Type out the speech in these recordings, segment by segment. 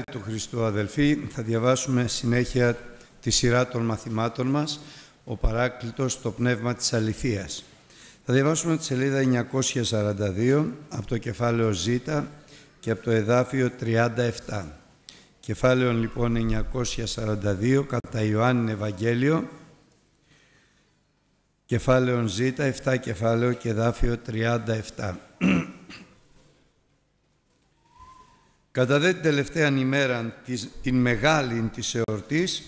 του Χριστού αδελφοί, θα διαβάσουμε συνέχεια τη σειρά των μαθημάτων μας, ο Παράκλητος στο Πνεύμα της Αληθείας. Θα διαβάσουμε τη σελίδα 942 από το κεφάλαιο Ζ και από το εδάφιο 37. Κεφάλαιο λοιπόν 942 κατά Ιωάννη Ευαγγέλιο, κεφάλαιο Ζ, 7 κεφάλαιο και εδάφιο 37. Κατά δε την τελευταία ημέρα, την μεγάλη της εορτής,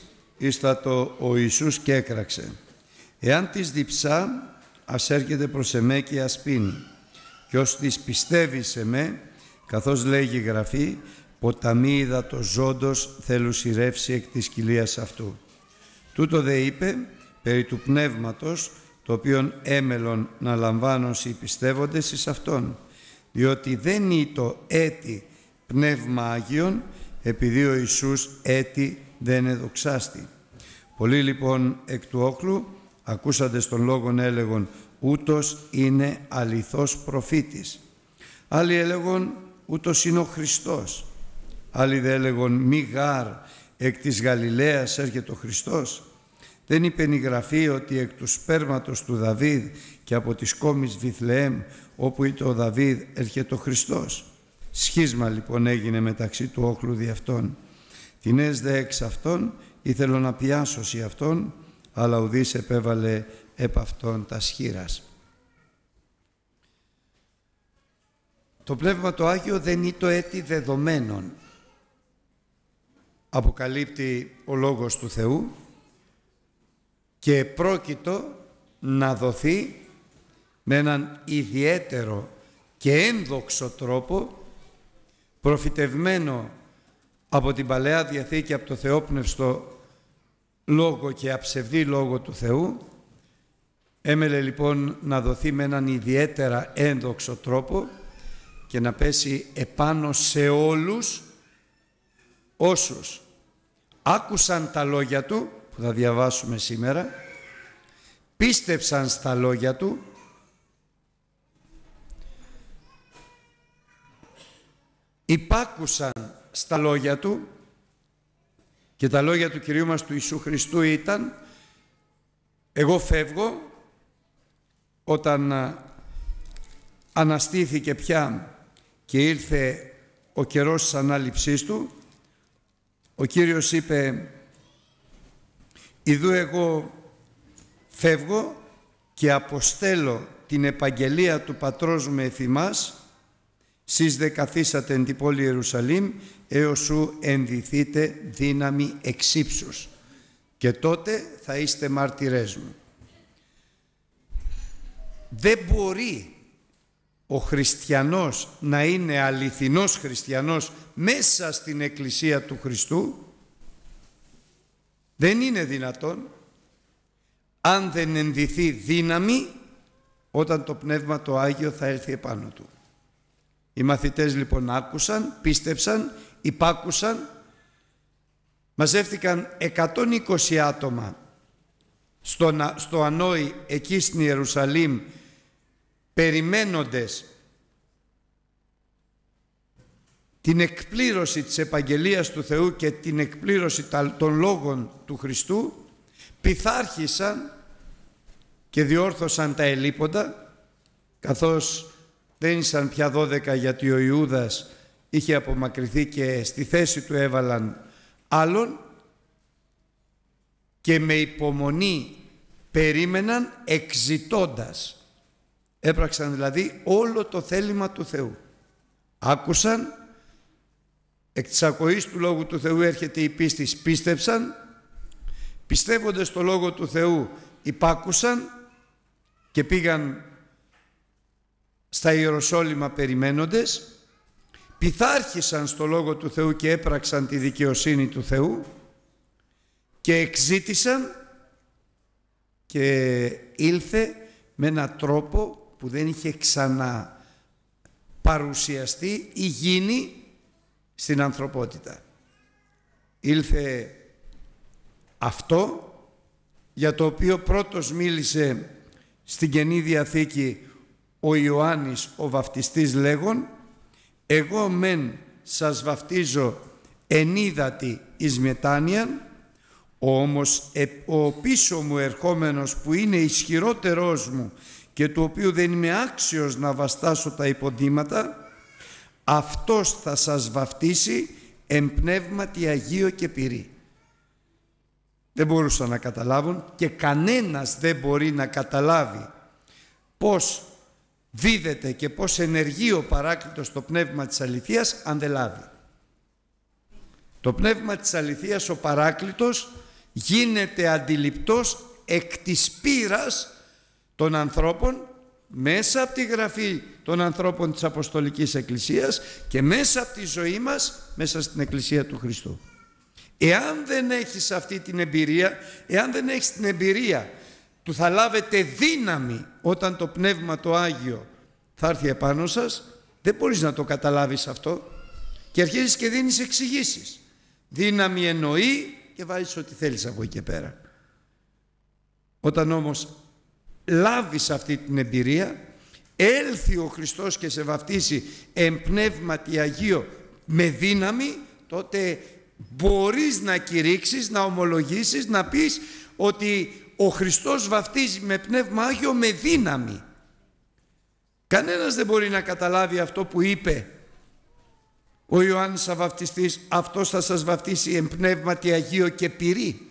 το ο Ιησούς και έκραξε. Εάν της διψά, ας έρχεται προς εμέ και ας πίνει. Και ως της πιστεύει σε με, καθώς λέγει η Γραφή, ποταμί είδα το ζώντος θέλους σειρεύσει εκ της κοιλίας αυτού. Τούτο δε είπε περί του πνεύματος, το οποίον έμελον να λαμβάνουν οι πιστεύοντες εις αυτόν, διότι δεν είναι το έτη Πνεύμα Άγιον, επειδή ο Ιησούς έτη δεν εδοξάστη. Πολλοί λοιπόν εκ του όχλου ακούσατε στον λόγον έλεγον ούτως είναι αληθός προφήτης. Άλλοι έλεγον ούτως είναι ο Χριστός. Άλλοι δε έλεγον μη γάρ εκ της Γαλιλαίας έρχεται ο Χριστός. Δεν είπε η Γραφή ότι εκ του σπέρματος του Δαβίδ και από τις κόμης Βιθλεέμ όπου ήταν ο Δαβίδ έρχεται ο Χριστός. Σχίσμα λοιπόν έγινε μεταξύ του όχλου δι' αυτών. Την δε εξ αυτών ήθελω να πιάσω αυτόν, αλλά ουδής επέβαλε επ' αυτόν τα σχήρας. Το Πνεύμα το Άγιο δεν είναι το έτη δεδομένων. Αποκαλύπτει ο Λόγος του Θεού και πρόκειτο να δοθεί με έναν ιδιαίτερο και ένδοξο τρόπο προφητευμένο από την Παλαιά Διαθήκη, από το Θεόπνευστο Λόγο και αψευδή Λόγο του Θεού, έμελε λοιπόν να δοθεί με έναν ιδιαίτερα ένδοξο τρόπο και να πέσει επάνω σε όλους όσους άκουσαν τα λόγια Του, που θα διαβάσουμε σήμερα, πίστεψαν στα λόγια Του υπάκουσαν στα λόγια του και τα λόγια του Κυρίου μας του Ιησού Χριστού ήταν εγώ φεύγω όταν αναστήθηκε πια και ήρθε ο καιρός της ανάληψής του ο Κύριος είπε «Ιδού εγώ φεύγω και αποστέλω την επαγγελία του Πατρός μου εφημάς Σεις δε καθίσατε εν την πόλη Ιερουσαλήμ έως σου ενδυθείτε δύναμη εξύψους και τότε θα είστε μάρτυρές μου. Δεν μπορεί ο χριστιανός να είναι αληθινός χριστιανός μέσα στην Εκκλησία του Χριστού δεν είναι δυνατόν αν δεν ενδυθεί δύναμη όταν το Πνεύμα το Άγιο θα έρθει επάνω του. Οι μαθητές λοιπόν άκουσαν, πίστεψαν, υπάκουσαν, μαζεύτηκαν 120 άτομα στο, στο Ανόη εκεί στην Ιερουσαλήμ περιμένοντες την εκπλήρωση της επαγγελίας του Θεού και την εκπλήρωση των λόγων του Χριστού πειθάρχησαν και διόρθωσαν τα ελίποντα καθώς δεν ήσαν πια δώδεκα γιατί ο Ιούδας είχε απομακρυθεί και στη θέση του έβαλαν άλλον και με υπομονή περίμεναν εξητώντας. Έπραξαν δηλαδή όλο το θέλημα του Θεού. Άκουσαν, εκ της ακοής του Λόγου του Θεού έρχεται η πίστη, πίστεψαν, πιστεύοντας το Λόγο του Θεού υπάκουσαν και πήγαν στα Ιεροσόλυμα περιμένοντες, πειθάρχησαν στο Λόγο του Θεού και έπραξαν τη δικαιοσύνη του Θεού και εξήτησαν και ήλθε με έναν τρόπο που δεν είχε ξανά παρουσιαστεί ή γίνει στην ανθρωπότητα. Ήλθε αυτό για το οποίο πρώτος μίλησε στην Καινή Διαθήκη ο Ιωάννης ο βαφτιστής λέγον «Εγώ μεν σας βαφτίζω ενίδατη εις μετάνοιαν, όμως ο πίσω μου ερχόμενος που είναι ισχυρότερός μου και του οποίου δεν είμαι άξιος να βαστάσω τα υποδήματα, αυτός θα σας βαφτίσει εμπνεύματι Αγίο και πυρή. Δεν μπορούσαν να καταλάβουν και κανένας δεν μπορεί να καταλάβει πώς δίδεται και πώς ενεργεί ο παράκλητος το πνεύμα της αληθείας αν δεν λάβει. Το πνεύμα της αληθείας ο παράκλητος γίνεται αντιληπτός εκ της πείρας των ανθρώπων μέσα από τη γραφή των ανθρώπων της Αποστολικής Εκκλησίας και μέσα από τη ζωή μας μέσα στην Εκκλησία του Χριστού. Εάν δεν έχεις αυτή την εμπειρία, εάν δεν έχεις την εμπειρία του θα λάβετε δύναμη όταν το Πνεύμα το Άγιο θα έρθει επάνω σας, δεν μπορείς να το καταλάβεις αυτό και αρχίζεις και δίνεις εξηγήσεις. Δύναμη εννοεί και βάζεις ό,τι θέλεις από εκεί και πέρα. Όταν όμως λάβεις αυτή την εμπειρία, έλθει ο Χριστός και σε βαφτίσει εμπνεύματι Αγίο με δύναμη, τότε μπορείς να κηρύξεις, να ομολογήσεις, να πεις ότι ο Χριστός βαφτίζει με πνεύμα Άγιο με δύναμη. Κανένας δεν μπορεί να καταλάβει αυτό που είπε ο Ιωάννης ο Βαφτιστής, αυτός θα σας βαφτίσει εν πνεύματι Αγίο και πυρή.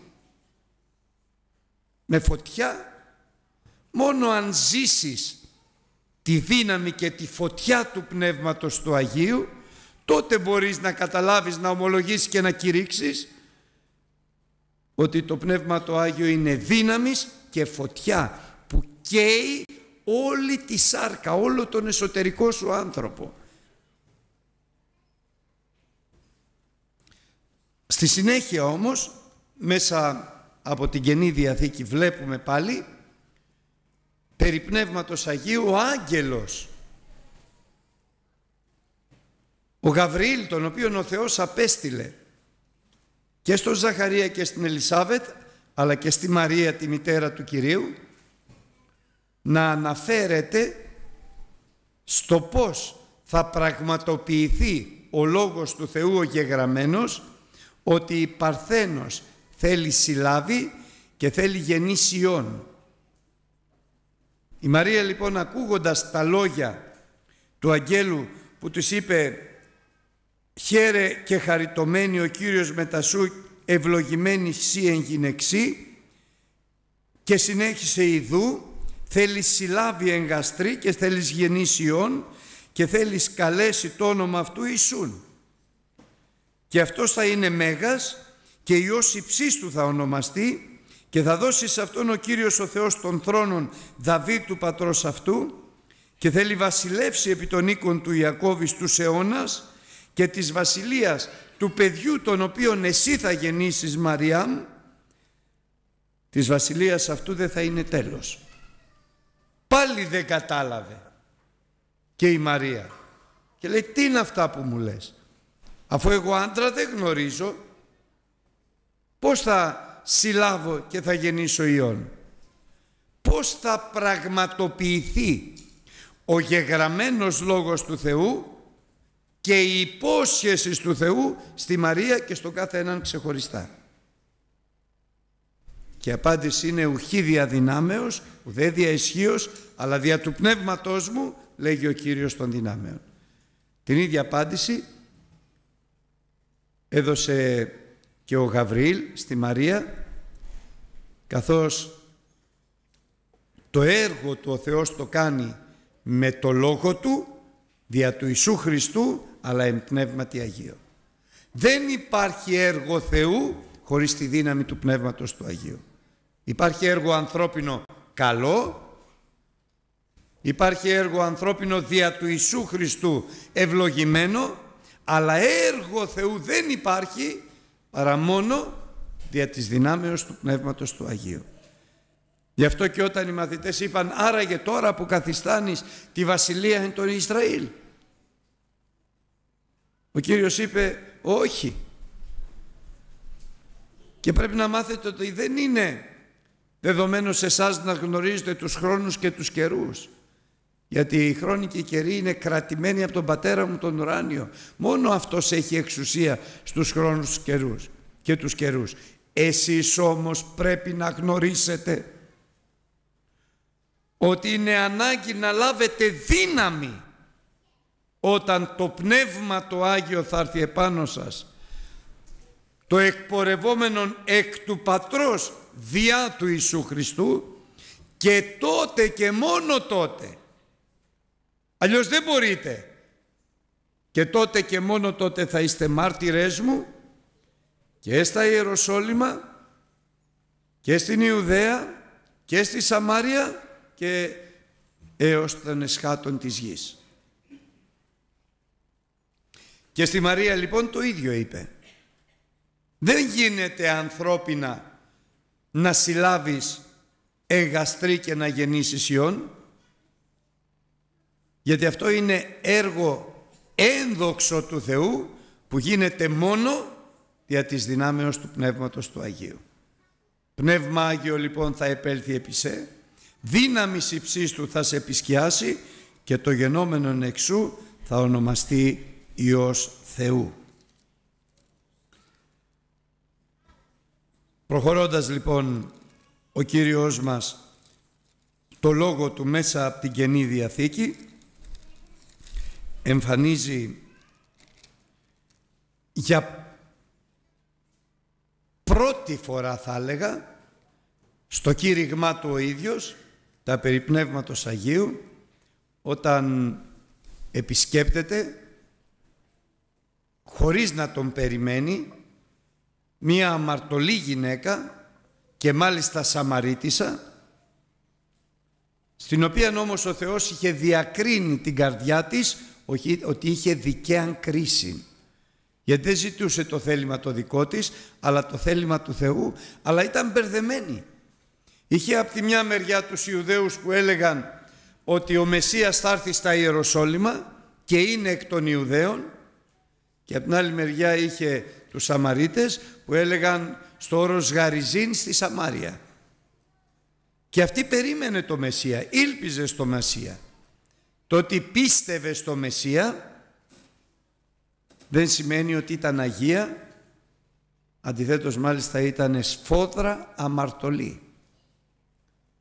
Με φωτιά, μόνο αν ζήσεις τη δύναμη και τη φωτιά του Πνεύματος του Αγίου, τότε μπορείς να καταλάβεις, να ομολογήσεις και να κηρύξεις ότι το Πνεύμα το Άγιο είναι δύναμης και φωτιά που καίει όλη τη σάρκα, όλο τον εσωτερικό σου άνθρωπο. Στη συνέχεια όμως, μέσα από την Καινή Διαθήκη βλέπουμε πάλι περί Πνεύματος Αγίου ο άγγελος ο Γαβριήλ τον οποίον ο Θεός απέστειλε και στον Ζαχαρία και στην Ελισάβετ αλλά και στη Μαρία τη μητέρα του Κυρίου να αναφέρεται στο πως θα πραγματοποιηθεί ο Λόγος του Θεού ο γεγραμμένος ότι η Παρθένος θέλει συλλάβει και θέλει γεννήσει Ιών. Η Μαρία λοιπόν ακούγοντας τα λόγια του αγγέλου που τους είπε «Χαίρε και χαριτωμένη ο Κύριος μετασού ευλογημένη σύ εν γυναιξή» και συνέχισε ιδού θέλεις συλλάβει εγκαστρή και θέλεις γεννήσει Ιών και θέλεις καλέσει το όνομα αυτού Ιησούν. Και αυτός θα είναι Μέγας και Υιός υψίστου θα ονομαστεί και θα δώσει σε αυτόν ο Κύριος ο Θεός των θρόνων Δαβίδ του πατρός αυτού και θέλει βασιλεύσει επί των οίκων του Ιακώβης τους αιώνας και της βασιλείας του παιδιού τον οποίον εσύ θα γεννήσεις Μαριάμ της βασιλείας αυτού δεν θα είναι τέλος. Πάλι δεν κατάλαβε και η Μαρία και λέει τι είναι αυτά που μου λες; Αφού εγώ άντρα δεν γνωρίζω πώς θα συλλάβω και θα γεννήσω ιών. Πώς θα πραγματοποιηθεί ο γεγραμμένος λόγος του Θεού και η υπόσχεση του Θεού στη Μαρία και στον κάθε έναν ξεχωριστά. Και η απάντηση είναι ουχή δια δυνάμεως, ουδέ δια ισχύως, αλλά δια του πνεύματός μου, λέγει ο Κύριος των δυνάμεων. Την ίδια απάντηση έδωσε και ο Γαβριήλ στη Μαρία καθώς το έργο του ο Θεός το κάνει με το Λόγο Του δια του Ιησού Χριστού αλλά εν Πνεύματι Αγίο. Δεν υπάρχει έργο Θεού χωρίς τη δύναμη του Πνεύματος του Αγίου. Υπάρχει έργο ανθρώπινο καλό, υπάρχει έργο ανθρώπινο δια του Ιησού Χριστού ευλογημένο, αλλά έργο Θεού δεν υπάρχει παρά μόνο δια της δυνάμεως του Πνεύματος του Αγίου. Γι' αυτό και όταν οι μαθητές είπαν άραγε τώρα που καθιστάνεις τη βασιλεία εν τον Ισραήλ. Ο Κύριος είπε όχι. Και πρέπει να μάθετε ότι δεν είναι δεδομένο σε εσάς να γνωρίζετε τους χρόνους και τους καιρούς. γιατί η χρόνοι και οι καιροί είναι κρατημένοι από τον πατέρα μου τον ουράνιο. Μόνο αυτός έχει εξουσία στους χρόνους καιρούς και τους καιρούς. Εσείς όμως πρέπει να γνωρίσετε ότι είναι ανάγκη να λάβετε δύναμη όταν το Πνεύμα το Άγιο θα έρθει επάνω σας το εκπορευόμενον εκ του Πατρός διά του Ιησού Χριστού και τότε και μόνο τότε αλλιώς δεν μπορείτε και τότε και μόνο τότε θα είστε μάρτυρές μου και στα Ιεροσόλυμα και στην Ιουδαία και στη Σαμάρια και έως των εσχάτων της γης. Και στη Μαρία λοιπόν το ίδιο είπε. Δεν γίνεται ανθρώπινα να συλλάβεις εγαστρή και να γεννήσεις ιόν γιατί αυτό είναι έργο ένδοξο του Θεού που γίνεται μόνο δια της δυνάμεως του Πνεύματος του Αγίου. Πνεύμα Άγιο λοιπόν θα επέλθει επί σε, δύναμης υψής του θα σε επισκιάσει και το γενόμενον εξού θα ονομαστεί Υιός Θεού. Προχωρώντας λοιπόν ο Κύριος μας το λόγο του μέσα από την Καινή Διαθήκη εμφανίζει για πρώτη φορά θα έλεγα στο κήρυγμά του ο ίδιος τα περί Πνεύματος Αγίου όταν επισκέπτεται χωρίς να τον περιμένει μία αμαρτωλή γυναίκα και μάλιστα Σαμαρίτησα στην οποία όμως ο Θεός είχε διακρίνει την καρδιά της ότι είχε δικαίαν κρίση. Γιατί δεν ζητούσε το θέλημα το δικό της, αλλά το θέλημα του Θεού, αλλά ήταν μπερδεμένη. Είχε από τη μια μεριά τους Ιουδαίους που έλεγαν ότι ο Μεσσίας θα έρθει στα Ιεροσόλυμα και είναι εκ των Ιουδαίων και από την άλλη μεριά είχε τους Σαμαρίτες που έλεγαν στο όρος Γαριζίν στη Σαμάρια. Και αυτή περίμενε το Μεσσία, ήλπιζε στο Μεσσία. Το ότι πίστευε στο Μεσσία δεν σημαίνει ότι ήταν Αγία, αντιθέτως μάλιστα ήταν σφόδρα αμαρτωλή.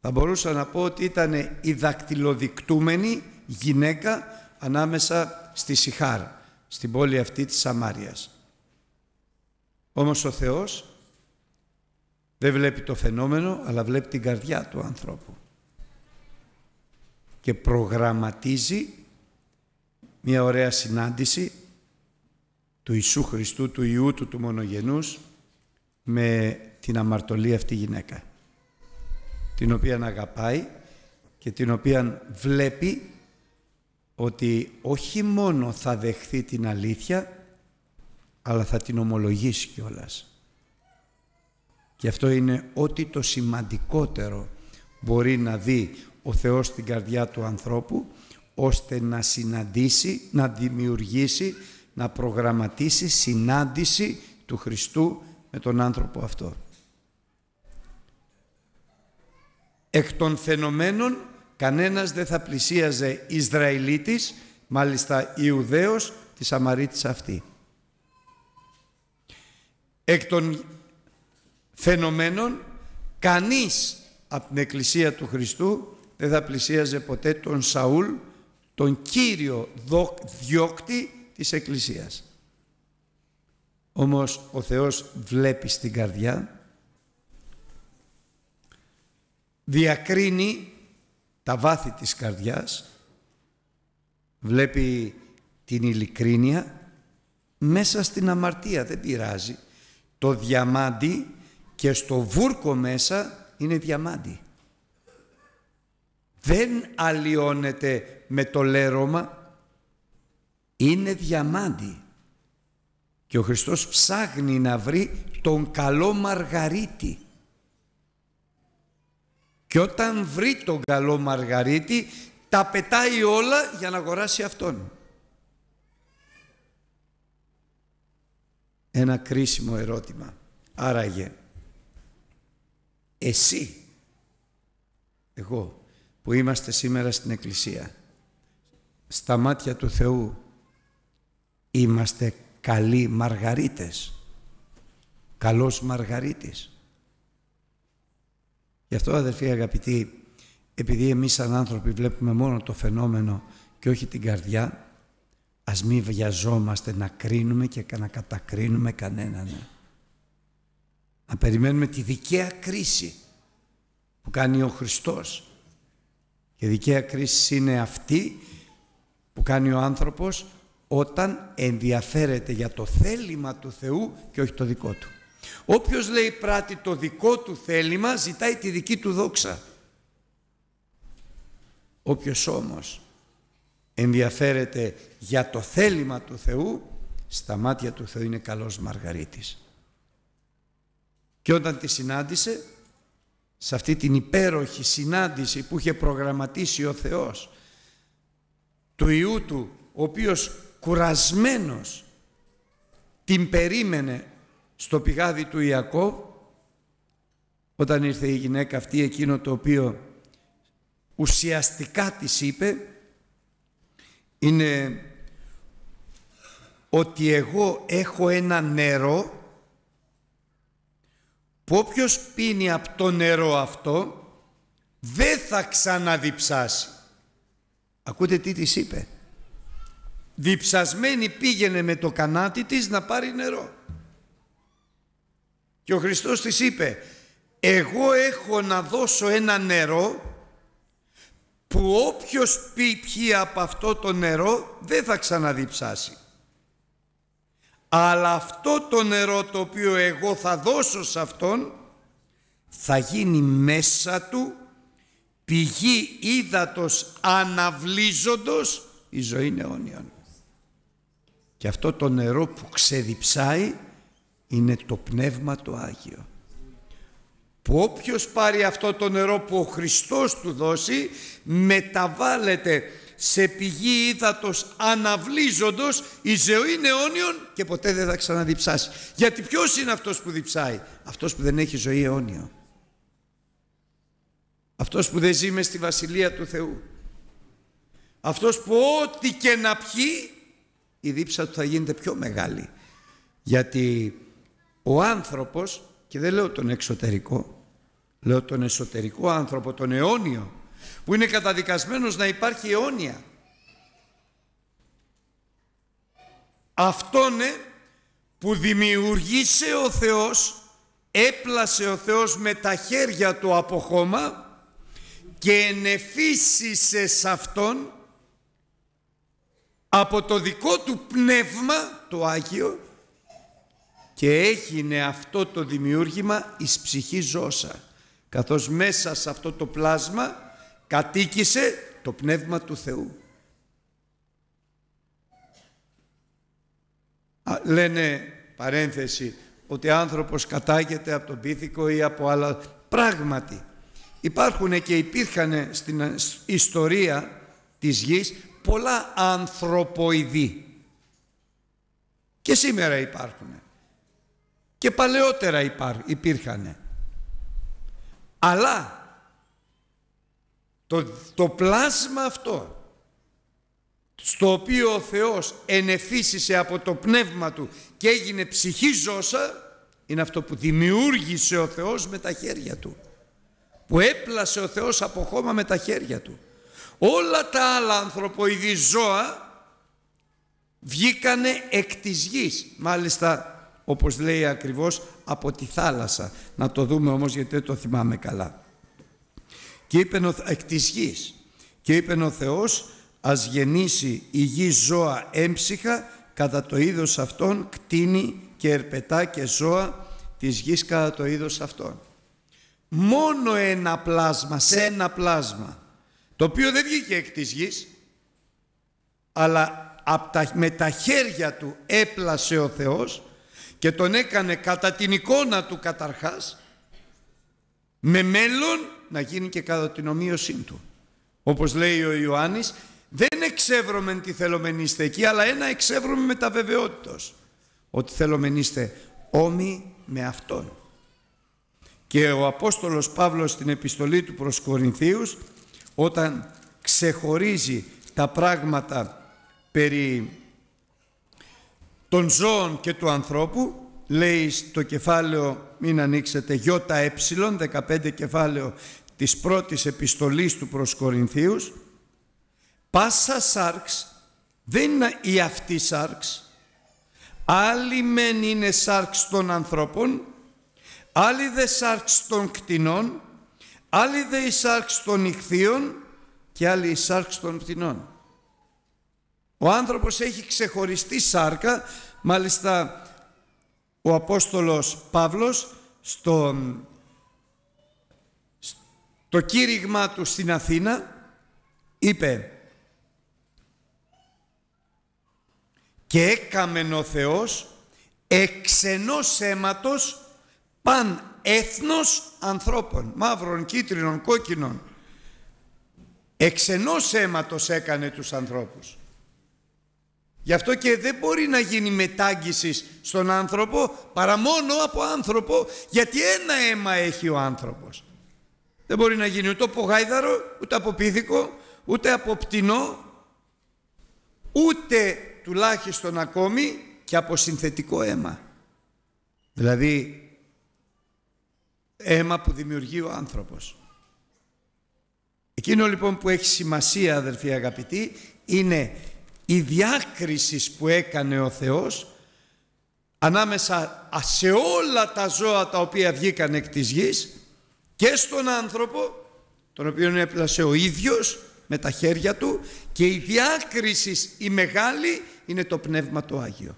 Θα μπορούσα να πω ότι ήταν η δακτυλοδεικτούμενη γυναίκα ανάμεσα στη Σιχάρ, στην πόλη αυτή της Σαμάριας. Όμως ο Θεός δεν βλέπει το φαινόμενο, αλλά βλέπει την καρδιά του ανθρώπου. Και προγραμματίζει μια ωραία συνάντηση του Ιησού Χριστού, του Ιού του, του μονογενούς, με την αμαρτωλή αυτή γυναίκα, την οποία αγαπάει και την οποία βλέπει ότι όχι μόνο θα δεχθεί την αλήθεια, αλλά θα την ομολογήσει κιόλας. Και αυτό είναι ό,τι το σημαντικότερο μπορεί να δει ο Θεός στην καρδιά του ανθρώπου, ώστε να συναντήσει, να δημιουργήσει, να προγραμματίσει συνάντηση του Χριστού με τον άνθρωπο αυτό. Εκ των φαινομένων κανένας δεν θα πλησίαζε Ισραηλίτης, μάλιστα Ιουδαίος, τη Σαμαρίτης αυτή. Εκ των φαινομένων κανείς από την Εκκλησία του Χριστού δεν θα πλησίαζε ποτέ τον Σαούλ, τον κύριο διώκτη της Εκκλησίας. Όμως ο Θεός βλέπει στην καρδιά, διακρίνει τα βάθη της καρδιάς, βλέπει την ειλικρίνεια μέσα στην αμαρτία, δεν πειράζει. Το διαμάντι και στο βούρκο μέσα είναι διαμάντι. Δεν αλλοιώνεται με το λέρωμα, είναι διαμάντι. Και ο Χριστός ψάχνει να βρει τον καλό Μαργαρίτη. Και όταν βρει τον καλό Μαργαρίτη, τα πετάει όλα για να αγοράσει αυτόν. Ένα κρίσιμο ερώτημα. Άραγε, εσύ, εγώ, που είμαστε σήμερα στην Εκκλησία στα μάτια του Θεού είμαστε καλοί μαργαρίτες. Καλός μαργαρίτης. Γι' αυτό αδερφοί αγαπητοί, επειδή εμείς σαν άνθρωποι βλέπουμε μόνο το φαινόμενο και όχι την καρδιά, ας μην βιαζόμαστε να κρίνουμε και να κατακρίνουμε κανέναν. Να περιμένουμε τη δικαία κρίση που κάνει ο Χριστός. Και δικαία κρίση είναι αυτή που κάνει ο άνθρωπος όταν ενδιαφέρεται για το θέλημα του Θεού και όχι το δικό του. Όποιος λέει πράττει το δικό του θέλημα ζητάει τη δική του δόξα. Όποιος όμως ενδιαφέρεται για το θέλημα του Θεού στα μάτια του Θεού είναι καλός Μαργαρίτης. Και όταν τη συνάντησε σε αυτή την υπέροχη συνάντηση που είχε προγραμματίσει ο Θεός του Ιού Του ο οποίος κουρασμένος την περίμενε στο πηγάδι του Ιακώβ όταν ήρθε η γυναίκα αυτή εκείνο το οποίο ουσιαστικά της είπε είναι ότι εγώ έχω ένα νερό που όποιος πίνει από το νερό αυτό δεν θα ξαναδιψάσει. Ακούτε τι της είπε. Διψασμένη πήγαινε με το κανάτι της να πάρει νερό. Και ο Χριστός της είπε εγώ έχω να δώσω ένα νερό που όποιος πει πιει από αυτό το νερό δεν θα ξαναδιψάσει. Αλλά αυτό το νερό το οποίο εγώ θα δώσω σε αυτόν θα γίνει μέσα του πηγή ύδατος αναβλύζοντος η ζωή αιώνιον. Και αυτό το νερό που ξεδιψάει είναι το Πνεύμα το Άγιο. Που όποιος πάρει αυτό το νερό που ο Χριστός του δώσει μεταβάλλεται σε πηγή ύδατος αναβλύζοντος η ζωή αιώνιον και ποτέ δεν θα ξαναδιψάσει. Γιατί ποιος είναι αυτός που διψάει; Αυτός που δεν έχει ζωή αιώνιο. Αυτός που δεν ζει μες στη Βασιλεία του Θεού. Αυτός που ό,τι και να πιει η δίψα του θα γίνεται πιο μεγάλη. Γιατί ο άνθρωπος, και δεν λέω τον εξωτερικό, λέω τον εσωτερικό άνθρωπο, τον αιώνιο, που είναι καταδικασμένος να υπάρχει αιώνια. Αυτόν που δημιουργήσε ο Θεός, έπλασε ο Θεός με τα χέρια του από χώμα και ενεφίσισε σε Αυτόν από το δικό του πνεύμα, το Άγιο, και έγινε αυτό το δημιούργημα εις ψυχή ζώσα, καθώς μέσα σε αυτό το πλάσμα κατοίκησε το Πνεύμα του Θεού. λένε παρένθεση ότι άνθρωπος κατάγεται από τον πίθηκο ή από άλλα πράγματι. Υπάρχουν και υπήρχαν στην ιστορία της γης πολλά ανθρωποειδή. Και σήμερα υπάρχουν. Και παλαιότερα υπήρχαν. Αλλά το, το πλάσμα αυτό στο οποίο ο Θεός ενεφύσισε από το πνεύμα του και έγινε ψυχή ζώσα είναι αυτό που δημιούργησε ο Θεός με τα χέρια του. Που έπλασε ο Θεός από χώμα με τα χέρια του. Όλα τα άλλα ανθρωποειδή ζώα βγήκανε εκ της γης. Μάλιστα όπως λέει ακριβώς από τη θάλασσα να το δούμε όμως γιατί δεν το θυμάμαι καλά. Και είπε εκ της γης. Και είπε ο Θεός ας γεννήσει η γη ζώα έμψυχα κατά το είδος αυτών κτίνη και ερπετά και ζώα της γης κατά το είδος αυτών. Μόνο ένα πλάσμα, σε ένα πλάσμα, το οποίο δεν βγήκε εκ της γης, αλλά με τα χέρια του έπλασε ο Θεός και τον έκανε κατά την εικόνα του καταρχάς, με μέλλον να γίνει και κατά την ομοίωσή του. Όπως λέει ο Ιωάννης, δεν εξεύρωμεν τι θελομενήστε εκεί, αλλά ένα εξεύρωμεν με τα βεβαιότητος. Ότι θελομενήστε όμοι με Αυτόν. Και ο Απόστολος Παύλος στην επιστολή του προς Κορινθίους, όταν ξεχωρίζει τα πράγματα περί των ζώων και του ανθρώπου λέει στο κεφάλαιο μην ανοίξετε γιώτα ε 15 κεφάλαιο της πρώτης επιστολής του προς Κορινθίους πάσα σάρξ δεν είναι η αυτή σάρξ. Άλλη μεν είναι σάρξ των ανθρώπων άλλη δε σάρξ των κτηνών άλλη δε η σάρξ των ηχθείων και άλλη η σάρξ των πτηνών ο άνθρωπος έχει ξεχωριστή σάρκα, μάλιστα ο Απόστολος Παύλος στο, στο κήρυγμα του στην Αθήνα είπε και έκαμεν ο Θεός εξενός αίματος παν έθνος ανθρώπων, μαύρων, κίτρινων, κόκκινων. Εξενός αίματος έκανε τους ανθρώπους. Γι' αυτό και δεν μπορεί να γίνει μετάγγισης στον άνθρωπο παρά μόνο από άνθρωπο γιατί ένα αίμα έχει ο άνθρωπος. Δεν μπορεί να γίνει ούτε από γάιδαρο, ούτε από πίθηκο, ούτε από πτηνό, ούτε τουλάχιστον ακόμη και από συνθετικό αίμα. Δηλαδή αίμα που δημιουργεί ο άνθρωπος. Εκείνο λοιπόν που έχει σημασία αδερφοί αγαπητοί είναι η διάκρισης που έκανε ο Θεός ανάμεσα σε όλα τα ζώα τα οποία βγήκαν εκ της γης και στον άνθρωπο τον οποίο έπλασε ο ίδιος με τα χέρια του και η διάκρισης η μεγάλη είναι το Πνεύμα το Άγιο.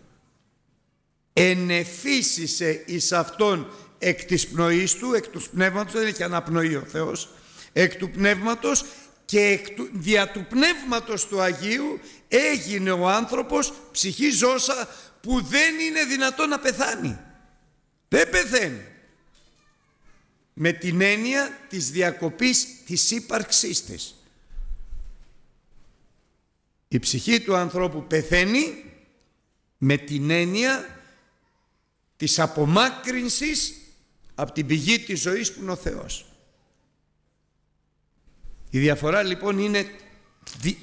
Ενεφύσισε εις αυτόν εκ της πνοής του, εκ τους πνεύματος, δεν έχει αναπνοή ο Θεός, εκ του πνεύματος και δια του πνεύματος του Αγίου έγινε ο άνθρωπος ψυχή ζώσα που δεν είναι δυνατό να πεθάνει. Δεν πεθαίνει. Με την έννοια της διακοπής της ύπαρξής της. Η ψυχή του ανθρώπου πεθαίνει με την έννοια της απομάκρυνσης από την πηγή της ζωής που είναι ο Θεός. Η διαφορά λοιπόν είναι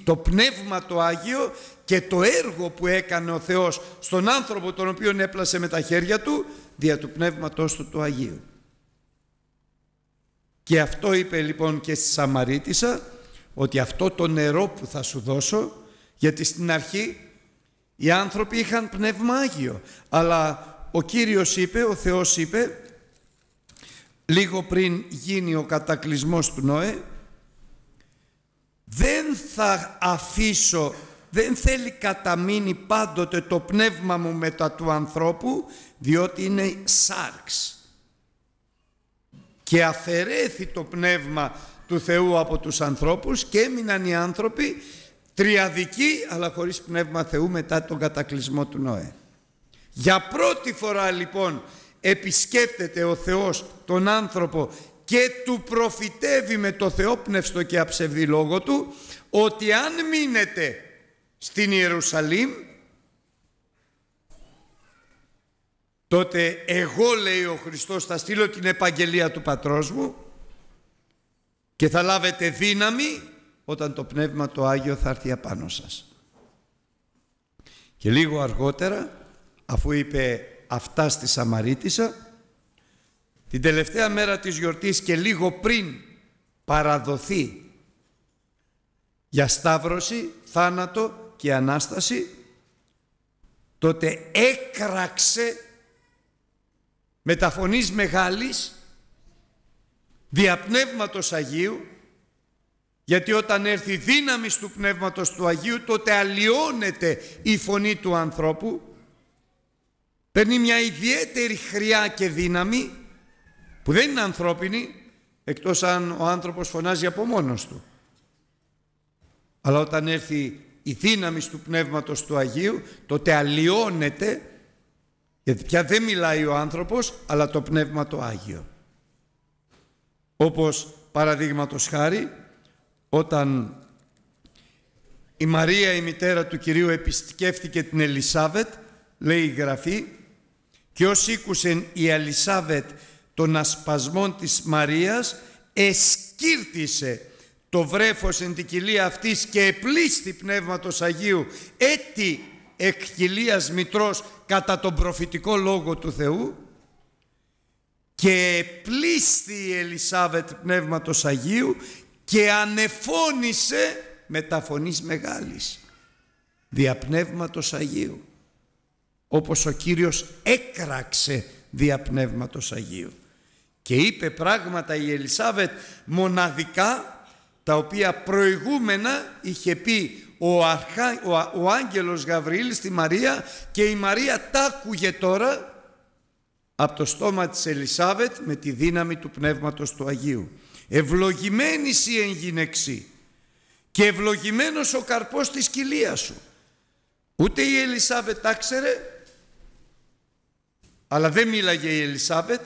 το Πνεύμα το Άγιο και το έργο που έκανε ο Θεός στον άνθρωπο τον οποίο έπλασε με τα χέρια του δια του Πνεύματός του του Αγίου. Και αυτό είπε λοιπόν και στη Σαμαρίτησα ότι αυτό το νερό που θα σου δώσω γιατί στην αρχή οι άνθρωποι είχαν Πνεύμα Άγιο αλλά ο Κύριος είπε, ο Θεός είπε λίγο πριν γίνει ο κατακλυσμός του Νόε δεν θα αφήσω, δεν θέλει καταμείνει πάντοτε το πνεύμα μου μετά του ανθρώπου, διότι είναι σάρξ. Και αφαιρέθη το πνεύμα του Θεού από τους ανθρώπους και έμειναν οι άνθρωποι τριαδικοί αλλά χωρίς πνεύμα Θεού μετά τον κατακλυσμό του Νόε. Για πρώτη φορά λοιπόν επισκέπτεται ο Θεός τον άνθρωπο και του προφητεύει με το θεόπνευστο και αψευδή λόγο του ότι αν μείνετε στην Ιερουσαλήμ τότε εγώ λέει ο Χριστός θα στείλω την επαγγελία του πατρός μου και θα λάβετε δύναμη όταν το Πνεύμα το Άγιο θα έρθει απάνω σας. Και λίγο αργότερα αφού είπε αυτά στη Σαμαρίτησα την τελευταία μέρα της γιορτής και λίγο πριν παραδοθεί για σταύρωση, θάνατο και Ανάσταση, τότε έκραξε με τα φωνής μεγάλης διαπνεύματος Αγίου γιατί όταν έρθει δύναμη του Πνεύματος του Αγίου τότε αλλοιώνεται η φωνή του ανθρώπου παίρνει μια ιδιαίτερη χρειά και δύναμη που δεν είναι ανθρώπινη εκτός αν ο άνθρωπος φωνάζει από μόνος του. Αλλά όταν έρθει η δύναμη του Πνεύματος του Αγίου τότε αλλοιώνεται γιατί πια δεν μιλάει ο άνθρωπος αλλά το Πνεύμα το Άγιο. Όπως παραδείγματος χάρη όταν η Μαρία η μητέρα του Κυρίου επισκέφθηκε την Ελισάβετ λέει η Γραφή και ως ήκουσεν η Ελισάβετ των ασπασμών της Μαρίας εσκύρτησε το βρέφος εν την κοιλία αυτής και επλήστη Πνεύματος Αγίου έτη εκ κοιλίας μητρός κατά τον προφητικό λόγο του Θεού και πλήστη η Ελισάβετ Πνεύματος Αγίου και ανεφώνησε μεταφωνής μεγάλης δια Πνεύματος Αγίου όπως ο Κύριος έκραξε δια Πνεύματος Αγίου και είπε πράγματα η Ελισάβετ μοναδικά τα οποία προηγούμενα είχε πει ο, αρχά, ο, ο άγγελος Γαβριήλ στη Μαρία και η Μαρία τα άκουγε τώρα από το στόμα της Ελισάβετ με τη δύναμη του Πνεύματος του Αγίου. Ευλογημένης η εγγυνεξή και ευλογημένος ο καρπός της κοιλίας σου. Ούτε η Ελισάβετ τα ξέρε, αλλά δεν μίλαγε η Ελισάβετ,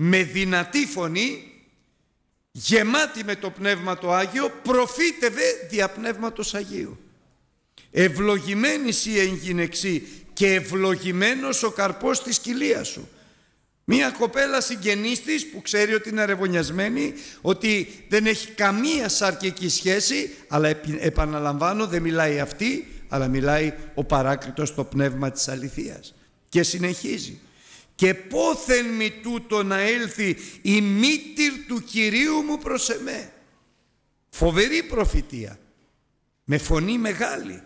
με δυνατή φωνή, γεμάτη με το Πνεύμα το Άγιο, προφήτευε δια Πνεύματος Αγίου. Ευλογημένης η εγγυνεξή και ευλογημένος ο καρπός της κοιλίας σου. Μία κοπέλα συγγενής της που ξέρει ότι είναι αρεβωνιασμένη, ότι δεν έχει καμία σαρκική σχέση, αλλά επαναλαμβάνω δεν μιλάει αυτή, αλλά μιλάει ο παράκλητος το πνεύμα της αληθείας. Και συνεχίζει. Και πόθεν μη τούτο να έλθει η μήτυρ του Κυρίου μου προς εμέ. Φοβερή προφητεία. Με φωνή μεγάλη.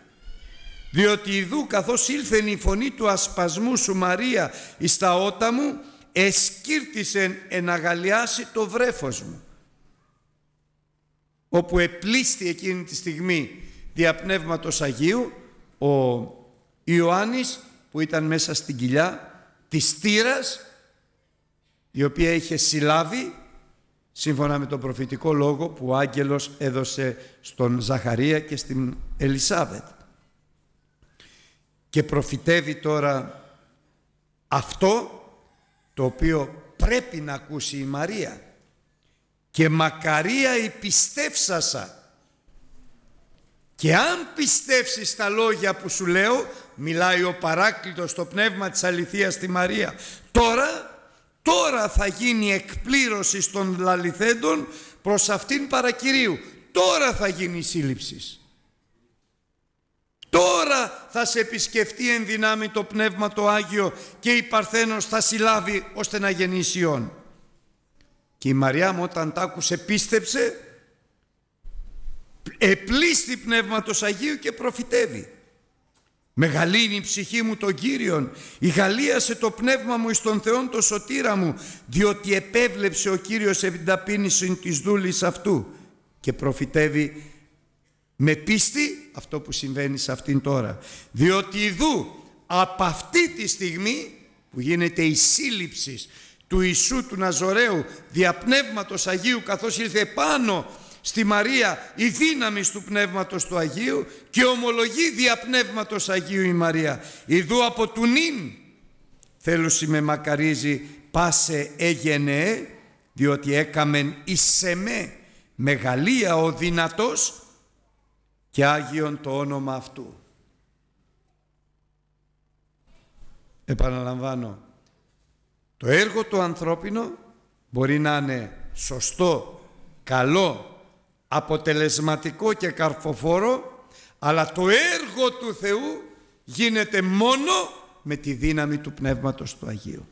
Διότι ειδού καθώς ήλθεν η φωνή του ασπασμού σου Μαρία εις τα ότα μου εσκύρτησεν εναγαλιάσει το βρέφος μου όπου επλήστη εκείνη τη στιγμή δια Πνεύματος Αγίου ο Ιωάννης που ήταν μέσα στην κοιλιά της τύρας η οποία είχε συλλάβει σύμφωνα με τον προφητικό λόγο που ο άγγελος έδωσε στον Ζαχαρία και στην Ελισάβετ. Και προφητεύει τώρα αυτό το οποίο πρέπει να ακούσει η Μαρία. Και μακαρία η πιστεύσασα και αν πιστεύσεις τα λόγια που σου λέω μιλάει ο παράκλητος στο πνεύμα της αληθείας στη Μαρία τώρα, τώρα θα γίνει εκπλήρωση των λαληθέντων προς αυτήν παρακυρίου τώρα θα γίνει η σύλληψη Τώρα θα σε επισκεφτεί εν δυνάμει το Πνεύμα το Άγιο και η Παρθένος θα συλλάβει ώστε να γεννήσει Υιόν. Και η Μαριά μου όταν τ' άκουσε πίστεψε, επλήστη Πνεύματος Αγίου και προφητεύει. Μεγαλύνει η ψυχή μου τον Κύριον, η γαλίασε το πνεύμα μου εις τον Θεόν το σωτήρα μου, διότι επέβλεψε ο Κύριος επί ταπείνηση της δούλης αυτού και προφητεύει με πίστη αυτό που συμβαίνει σε αυτήν τώρα. Διότι ειδού από αυτή τη στιγμή που γίνεται η σύλληψη του Ιησού του Ναζωραίου διαπνεύματος Αγίου καθώς ήρθε πάνω στη Μαρία η δύναμη του Πνεύματος του Αγίου και ομολογεί διαπνεύματος Αγίου η Μαρία. Ιδού από του νυν θέλουσι με μακαρίζει πάσε έγενε διότι έκαμεν εις εμέ μεγαλία ο δυνατός και Άγιον το όνομα Αυτού. Επαναλαμβάνω, το έργο του ανθρώπινο μπορεί να είναι σωστό, καλό, αποτελεσματικό και καρφοφόρο, αλλά το έργο του Θεού γίνεται μόνο με τη δύναμη του Πνεύματος του Αγίου.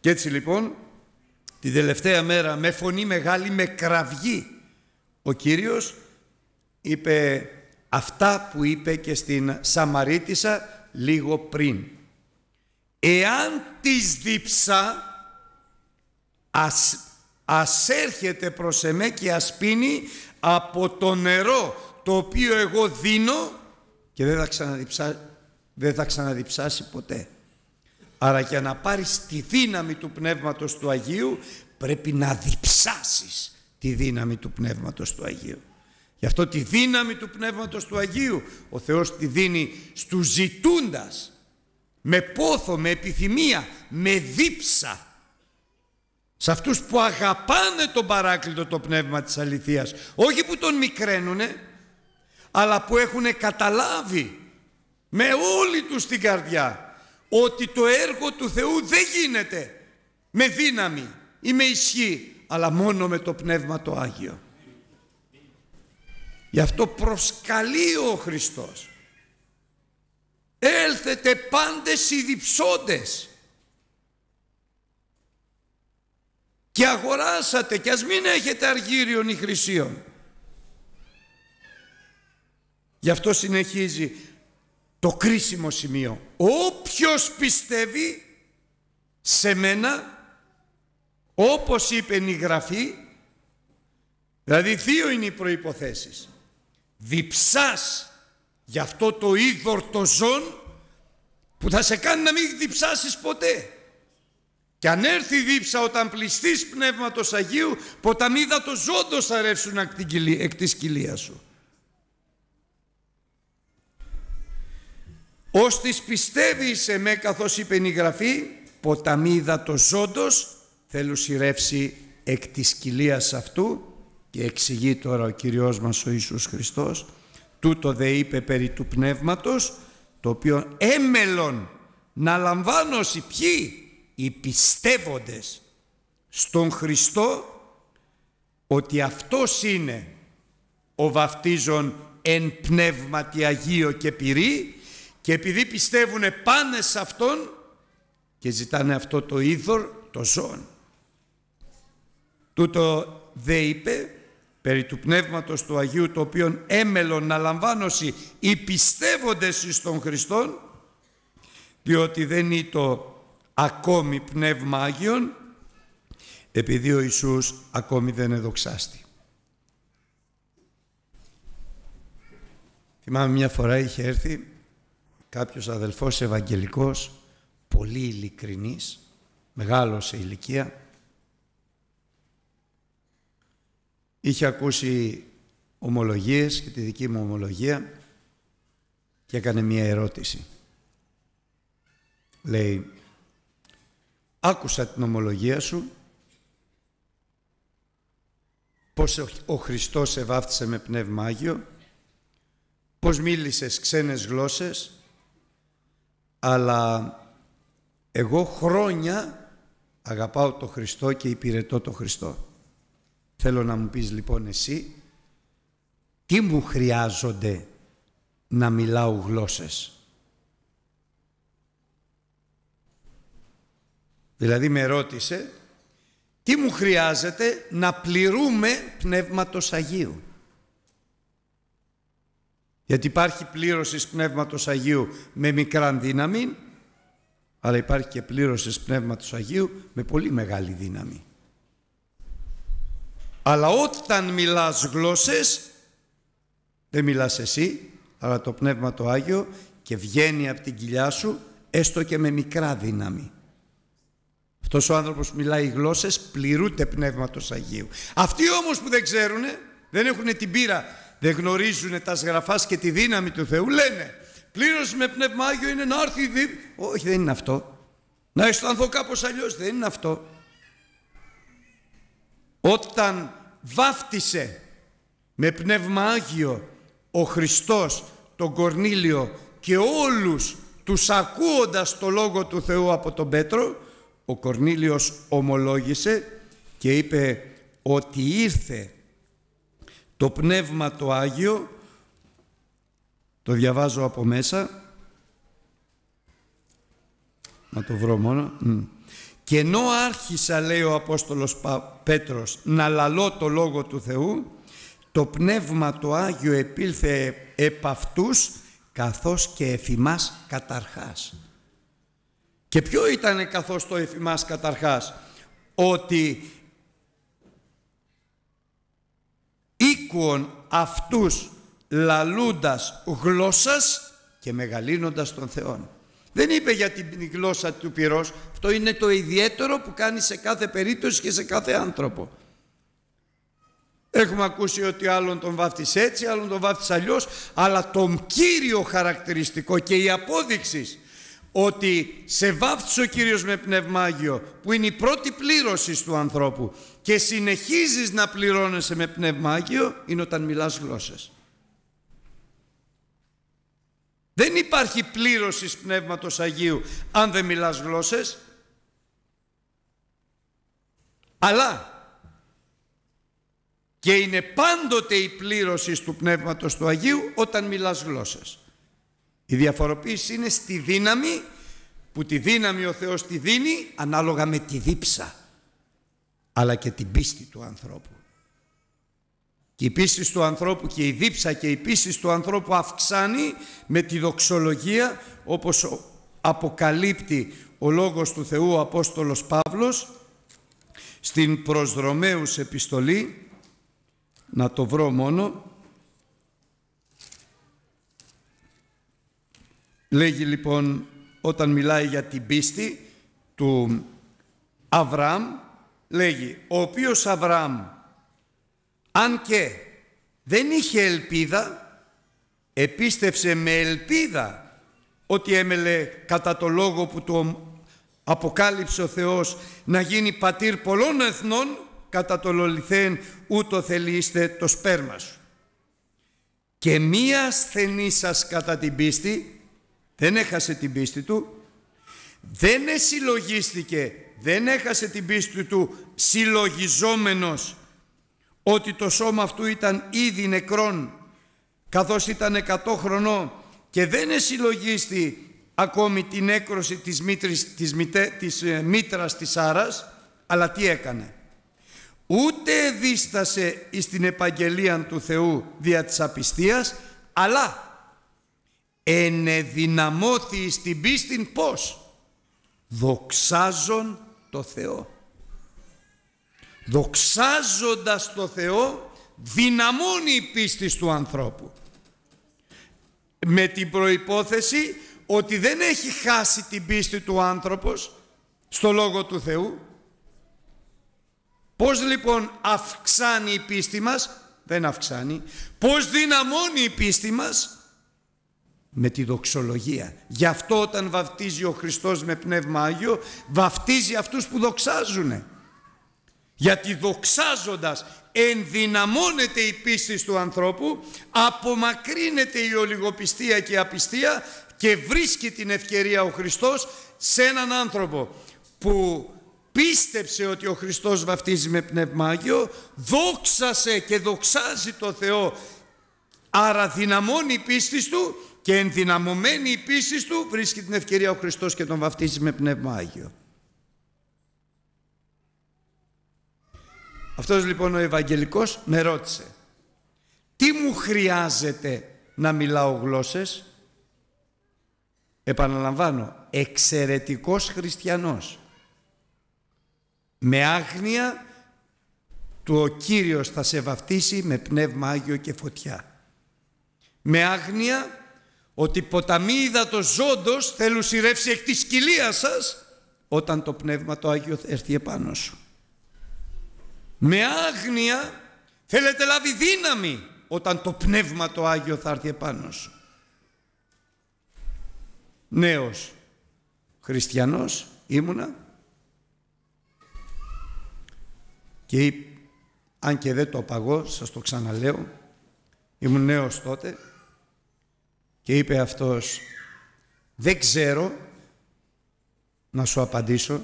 Και έτσι λοιπόν, τη τελευταία μέρα με φωνή μεγάλη, με κραυγή, ο Κύριος είπε αυτά που είπε και στην Σαμαρίτισσα λίγο πριν. Εάν της διψά, ας, ας έρχεται προς εμέ και ας πίνει από το νερό το οποίο εγώ δίνω και δεν θα, ξαναδιψά, δεν θα ξαναδιψάσει ποτέ. Άρα για να πάρεις τη δύναμη του Πνεύματος του Αγίου πρέπει να διψάσεις τη δύναμη του Πνεύματος του Αγίου. Γι' αυτό τη δύναμη του Πνεύματος του Αγίου ο Θεός τη δίνει στους ζητούντας με πόθο, με επιθυμία, με δίψα σε αυτούς που αγαπάνε τον παράκλητο το Πνεύμα της αληθείας όχι που τον μικραίνουνε αλλά που έχουν καταλάβει με όλη τους την καρδιά ότι το έργο του Θεού δεν γίνεται με δύναμη ή με ισχύ αλλά μόνο με το Πνεύμα το Άγιο. Γι' αυτό προσκαλεί ο Χριστός. Έλθετε πάντες οι διψώντες και αγοράσατε και ας μην έχετε αργύριον ή χρυσίων. Γι' αυτό συνεχίζει το κρίσιμο σημείο. Όποιος πιστεύει σε μένα, όπως είπε η Γραφή, δηλαδή δύο είναι οι προϋποθέσεις. Διψάς για αυτό το είδωρ το ζών που θα σε κάνει να μην διψάσεις ποτέ. Και αν έρθει η δίψα όταν πληστείς Πνεύματος Αγίου, ποταμίδα το ζώντος θα ρεύσουν εκ της κοιλίας σου. Ώστις πιστεύει σε με καθώς είπε η Γραφή, ποταμίδα το ζώντος θέλουν σειρεύσει εκ της κοιλίας αυτού και εξηγεί τώρα ο Κυριός μας ο Ιησούς Χριστός τούτο δε είπε περί του Πνεύματος το οποίο έμελον να λαμβάνωση ποιοι; Οι πιστεύοντες στον Χριστό ότι αυτός είναι ο βαφτίζων εν πνεύματι Αγίο και πυρή και επειδή πιστεύουν πάνε σε Αυτόν και ζητάνε αυτό το είδωρ, το ζώον. Τούτο δε είπε περί του Πνεύματος του Αγίου το οποίο έμελον να λαμβάνωση οι πιστεύοντες στον Χριστόν διότι δεν είναι το ακόμη Πνεύμα Άγιον επειδή ο Ιησούς ακόμη δεν εδοξάστη. Θυμάμαι μια φορά είχε έρθει κάποιος αδελφός Ευαγγελικός, πολύ ειλικρινής, μεγάλος σε ηλικία, είχε ακούσει ομολογίες και τη δική μου ομολογία και έκανε μία ερώτηση. Λέει, άκουσα την ομολογία σου, πώς ο Χριστός σε βάφτισε με Πνεύμα Άγιο, πώς μίλησες ξένες γλώσσες, αλλά εγώ χρόνια αγαπάω το Χριστό και υπηρετώ το Χριστό. Θέλω να μου πεις λοιπόν εσύ, τι μου χρειάζονται να μιλάω γλώσσες; Δηλαδή με ρώτησε, τι μου χρειάζεται να πληρούμε Πνεύματος Αγίου; Γιατί υπάρχει πλήρωσης Πνεύματος Αγίου με μικράν δύναμη, αλλά υπάρχει και πλήρωσης Πνεύματος Αγίου με πολύ μεγάλη δύναμη. Αλλά όταν μιλάς γλώσσες, δεν μιλάς εσύ, αλλά το Πνεύμα το Άγιο και βγαίνει από την κοιλιά σου, έστω και με μικρά δύναμη. Αυτός ο άνθρωπος που μιλάει γλώσσες πληρούνται Πνεύματος Αγίου. Αυτοί όμως που δεν ξέρουν, δεν έχουν την πείρα δεν γνωρίζουν τα σγραφάς και τη δύναμη του Θεού, λένε πλήρωση με πνεύμα Άγιο είναι να έρθει δι... Όχι δεν είναι αυτό. Να αισθανθώ κάπως αλλιώς δεν είναι αυτό. Όταν βάφτισε με πνεύμα Άγιο ο Χριστός τον Κορνήλιο και όλους τους ακούοντας το Λόγο του Θεού από τον Πέτρο ο Κορνήλιος ομολόγησε και είπε ότι ήρθε το Πνεύμα το Άγιο, το διαβάζω από μέσα, να το βρω μόνο, και ενώ άρχισα, λέει ο Απόστολος Πέτρος, να λαλώ το Λόγο του Θεού, το Πνεύμα το Άγιο επήλθε επ' αυτούς, καθώς και εφημάς καταρχάς. Και ποιο ήταν καθώς το εφημάς καταρχάς, ότι οίκουον αυτούς λαλούντας γλώσσας και μεγαλύνοντας τον Θεόν. Δεν είπε για την γλώσσα του πυρός, αυτό είναι το ιδιαίτερο που κάνει σε κάθε περίπτωση και σε κάθε άνθρωπο. Έχουμε ακούσει ότι άλλον τον βάφτισε έτσι, άλλον τον βάφτισε αλλιώς, αλλά το κύριο χαρακτηριστικό και η απόδειξη ότι σε βάφτισε ο Κύριος με πνευμάγιο που είναι η πρώτη πλήρωση του ανθρώπου και συνεχίζεις να πληρώνεσαι με πνευμάγιο είναι όταν μιλάς γλώσσες. Δεν υπάρχει πλήρωσης Πνεύματος Αγίου αν δεν μιλάς γλώσσες αλλά και είναι πάντοτε η πλήρωση του Πνεύματος του Αγίου όταν μιλάς γλώσσες. Η διαφοροποίηση είναι στη δύναμη που τη δύναμη ο Θεός τη δίνει ανάλογα με τη δίψα αλλά και την πίστη του ανθρώπου. Και η πίστη του ανθρώπου και η δίψα και η πίστη του ανθρώπου αυξάνει με τη δοξολογία όπως αποκαλύπτει ο Λόγος του Θεού ο Απόστολος Παύλος στην προσδρομέους επιστολή να το βρω μόνο λέγει λοιπόν όταν μιλάει για την πίστη του Αβραάμ λέγει ο οποίος Αβραάμ αν και δεν είχε ελπίδα επίστευσε με ελπίδα ότι έμελε κατά το λόγο που του αποκάλυψε ο Θεός να γίνει πατήρ πολλών εθνών κατά το λολιθέν ούτω θελήστε το σπέρμα σου. Και μία ασθενή σας κατά την πίστη δεν έχασε την πίστη του, δεν εσυλλογίστηκε, δεν έχασε την πίστη του συλλογιζόμενος ότι το σώμα αυτού ήταν ήδη νεκρόν καθώς ήταν 100 χρονών και δεν εσυλλογίστη ακόμη την έκρωση της, μήτρης, της, μητέ, της ε, μήτρας της Άρας αλλά τι έκανε. Ούτε δίστασε στην επαγγελία του Θεού δια της απιστίας αλλά ενεδυναμώθη στην πίστην πώς; Δοξάζον το Θεό. Δοξάζοντας το Θεό δυναμώνει η πίστη του ανθρώπου. Με την προϋπόθεση ότι δεν έχει χάσει την πίστη του άνθρωπος στο Λόγο του Θεού. Πώς λοιπόν αυξάνει η πίστη μας, δεν αυξάνει. Πώς δυναμώνει η πίστη μας, με τη δοξολογία. Γι' αυτό όταν βαφτίζει ο Χριστός με Πνεύμα Άγιο, βαφτίζει αυτούς που δοξάζουν. Γιατί δοξάζοντας ενδυναμώνεται η πίστη του ανθρώπου, απομακρύνεται η ολιγοπιστία και η απιστία και βρίσκει την ευκαιρία ο Χριστός σε έναν άνθρωπο που πίστεψε ότι ο Χριστός βαφτίζει με Πνεύμα Άγιο, δόξασε και δοξάζει το Θεό, άρα δυναμώνει η πίστη του και ενδυναμωμένη η πίστη του βρίσκει την ευκαιρία ο Χριστός και τον βαφτίζει με Πνεύμα Άγιο. Αυτός λοιπόν ο Ευαγγελικός με ρώτησε τι μου χρειάζεται να μιλάω γλώσσες; Επαναλαμβάνω εξαιρετικός χριστιανός με άγνοια του ο Κύριος θα σε βαφτίσει με πνεύμα Άγιο και φωτιά. Με άγνοια ότι ποταμή το ζώντος θέλουν σειρεύσει εκ της κοιλίας σας όταν το πνεύμα το Άγιο έρθει επάνω σου. Με άγνοια θέλετε λάβει δύναμη όταν το πνεύμα το Άγιο θα έρθει επάνω σου. Νέος χριστιανός ήμουνα Και αν και δεν το απαγώ, σας το ξαναλέω, ήμουν νέος τότε και είπε αυτός δεν ξέρω να σου απαντήσω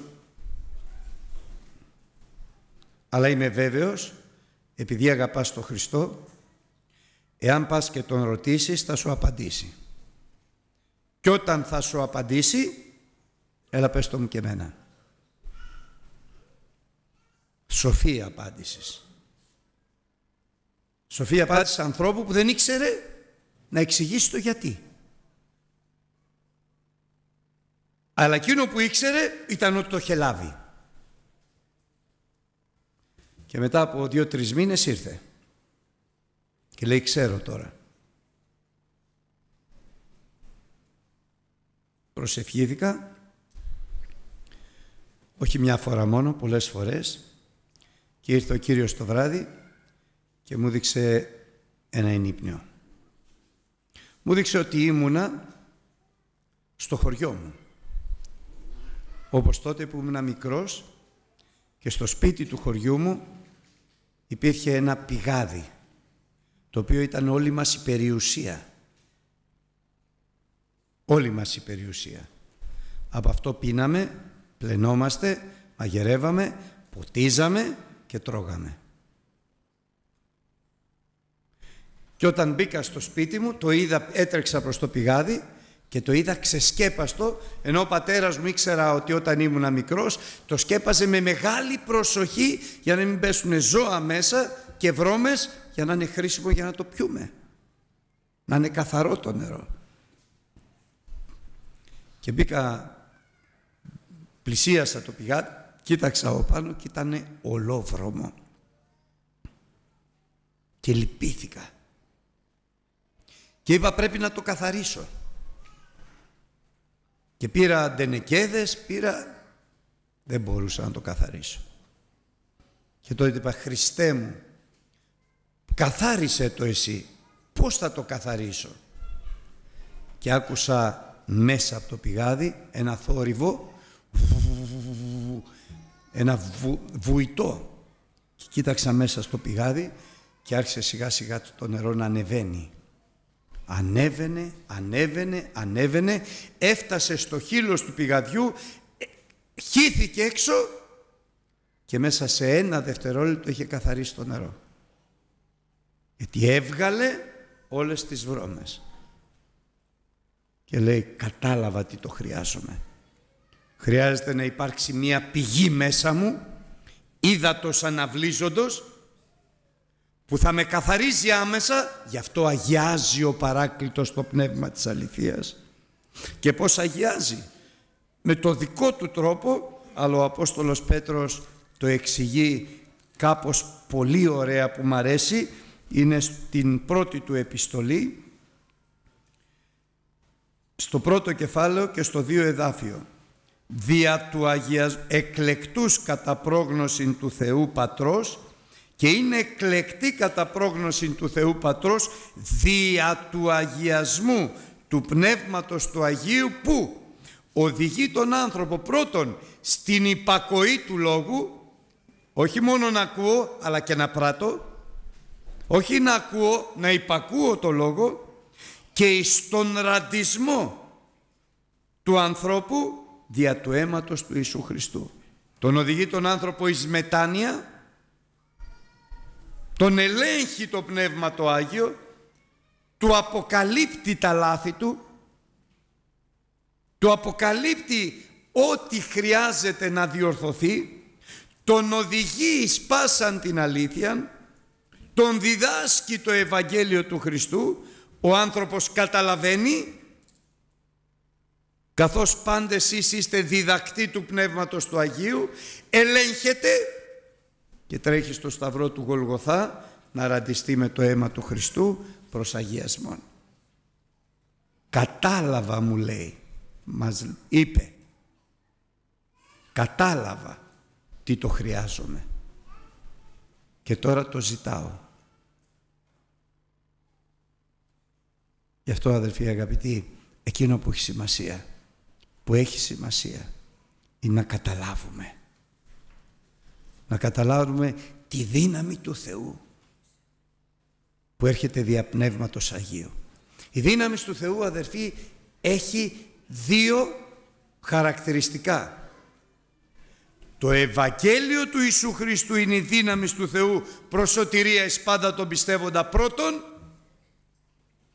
αλλά είμαι βέβαιος επειδή αγαπάς τον Χριστό εάν πας και τον ρωτήσεις θα σου απαντήσει και όταν θα σου απαντήσει έλα πες το μου και εμένα Σοφή απάντησης. Σοφή απάντηση ανθρώπου που δεν ήξερε να εξηγήσει το γιατί. Αλλά εκείνο που ήξερε ήταν ότι το είχε λάβει. Και μετά από δύο-τρεις μήνες ήρθε. Και λέει ξέρω τώρα. Προσευχήθηκα. Όχι μια φορά μόνο, πολλές φορές. Και ήρθε ο Κύριος το βράδυ και μου δείξε ένα ενύπνιο. Μου δείξε ότι ήμουνα στο χωριό μου. Όπως τότε που ήμουνα μικρός και στο σπίτι του χωριού μου υπήρχε ένα πηγάδι το οποίο ήταν όλη μας η περιουσία. Όλη μας η περιουσία. Από αυτό πίναμε, πλενόμαστε, μαγειρεύαμε, ποτίζαμε και τρώγαμε. Και όταν μπήκα στο σπίτι μου, το είδα, έτρεξα προς το πηγάδι και το είδα ξεσκέπαστο, ενώ ο πατέρας μου ήξερα ότι όταν ήμουν μικρός, το σκέπαζε με μεγάλη προσοχή για να μην πέσουν ζώα μέσα και βρώμες για να είναι χρήσιμο για να το πιούμε. Να είναι καθαρό το νερό. Και μπήκα, πλησίασα το πηγάδι, κοίταξα από πάνω και ήταν ολόβρωμο. Και λυπήθηκα. Και είπα πρέπει να το καθαρίσω. Και πήρα ντενεκέδες, πήρα... Δεν μπορούσα να το καθαρίσω. Και τότε είπα, Χριστέ μου, καθάρισε το εσύ. Πώς θα το καθαρίσω; Και άκουσα μέσα από το πηγάδι ένα θόρυβο, ένα βου, βουητό. Και κοίταξα μέσα στο πηγάδι και άρχισε σιγά σιγά το νερό να ανεβαίνει. Ανέβαινε, ανέβαινε, ανέβαινε, έφτασε στο χείλος του πηγαδιού, ε, χύθηκε έξω και μέσα σε ένα δευτερόλεπτο είχε καθαρίσει το νερό. Γιατί έβγαλε όλες τις βρώμες. Και λέει κατάλαβα τι το χρειάζομαι. Χρειάζεται να υπάρξει μία πηγή μέσα μου, ύδατος αναβλύζοντος, που θα με καθαρίζει άμεσα, γι' αυτό αγιάζει ο παράκλητος το πνεύμα της αληθείας. Και πώς αγιάζει; Με το δικό του τρόπο, αλλά ο Απόστολος Πέτρος το εξηγεί κάπως πολύ ωραία που μ' αρέσει, είναι στην πρώτη του επιστολή, στο πρώτο κεφάλαιο και στο δύο εδάφιο. Δια του Αγίας εκλεκτούς κατά πρόγνωση του Θεού Πατρός και είναι εκλεκτή κατά πρόγνωση του Θεού Πατρός δια του αγιασμού του Πνεύματος του Αγίου που οδηγεί τον άνθρωπο πρώτον στην υπακοή του Λόγου όχι μόνο να ακούω αλλά και να πράττω όχι να ακούω, να υπακούω το Λόγο και στον ραντισμό του ανθρώπου δια του αίματος του Ιησού Χριστού. Τον οδηγεί τον άνθρωπο εις μετάνοια τον ελέγχει το Πνεύμα το Άγιο, του αποκαλύπτει τα λάθη του, του αποκαλύπτει ό,τι χρειάζεται να διορθωθεί, τον οδηγεί εις πάσαν την αλήθεια, τον διδάσκει το Ευαγγέλιο του Χριστού, ο άνθρωπος καταλαβαίνει, καθώς πάντε εσείς είστε διδακτοί του Πνεύματος του Αγίου, ελέγχεται και τρέχει στο σταυρό του Γολγοθά να ραντιστεί με το αίμα του Χριστού προς αγιασμόν. Κατάλαβα μου λέει, μας είπε, κατάλαβα τι το χρειάζομαι και τώρα το ζητάω. Γι' αυτό αδελφοί αγαπητοί, εκείνο που έχει σημασία, που έχει σημασία, είναι να καταλάβουμε να καταλάβουμε τη δύναμη του Θεού που έρχεται δια Πνεύματος Αγίου. Η δύναμη του Θεού αδερφοί έχει δύο χαρακτηριστικά. Το Ευαγγέλιο του Ιησού Χριστού είναι η δύναμη του Θεού προς σωτηρία εις πάντα τον πιστεύοντα πρώτον